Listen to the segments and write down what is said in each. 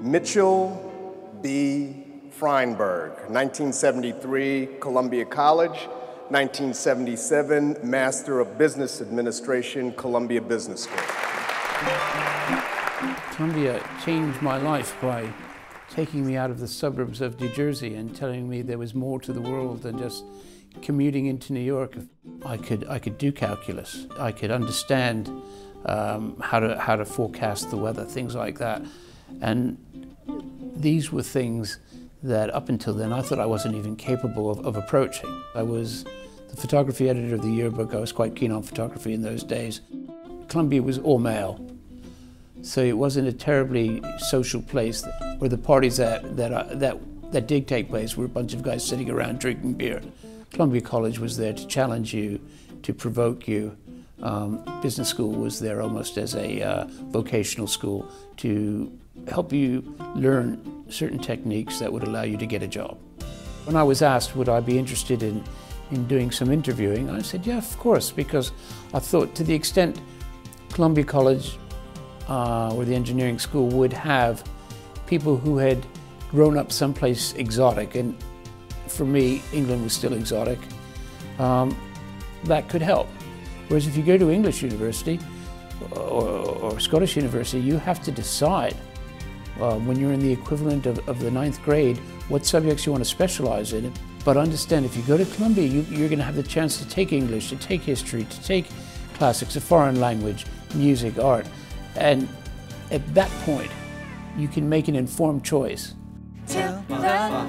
Mitchell B. Freinberg, 1973, Columbia College, 1977, Master of Business Administration, Columbia Business School. Columbia changed my life by taking me out of the suburbs of New Jersey and telling me there was more to the world than just commuting into New York. I could, I could do calculus. I could understand um, how, to, how to forecast the weather, things like that. And these were things that up until then I thought I wasn't even capable of, of approaching. I was the photography editor of the yearbook. I was quite keen on photography in those days. Columbia was all male. So it wasn't a terribly social place where the parties that, that, uh, that, that did take place were a bunch of guys sitting around drinking beer. Columbia College was there to challenge you, to provoke you. Um, business school was there almost as a uh, vocational school to help you learn certain techniques that would allow you to get a job. When I was asked would I be interested in, in doing some interviewing, I said, yeah, of course, because I thought to the extent Columbia College uh, or the engineering school would have people who had grown up someplace exotic, and for me, England was still exotic, um, that could help. Whereas if you go to English university or, or Scottish university, you have to decide uh, when you're in the equivalent of, of, the ninth grade what subjects you want to specialize in. But understand, if you go to Columbia, you, you're going to have the chance to take English, to take history, to take classics, a foreign language, music, art. And at that point, you can make an informed choice. Till the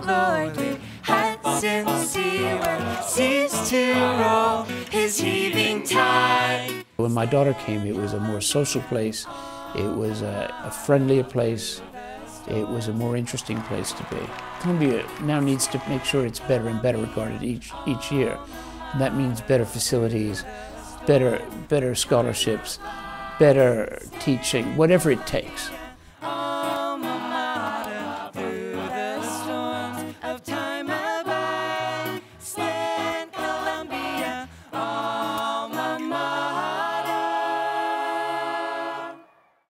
Lord cease to roll his heaving tide. When my daughter came, it was a more social place. It was a, a friendlier place. It was a more interesting place to be. Columbia now needs to make sure it's better and better regarded each, each year. And that means better facilities, better, better scholarships, better teaching, whatever it takes.